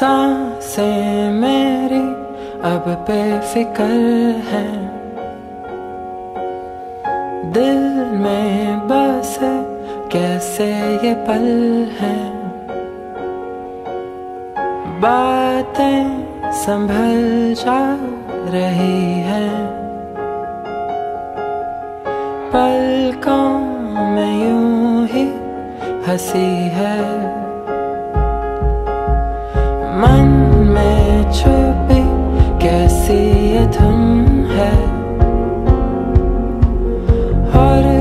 साँसें मेरी अब बेफिक्र है। दिल में बस कैसे ये पल हैं। बातें संभल जा रही है। पलकों में यूँ ही हँसी है। मन में छुपी कैसी ये धुन है? और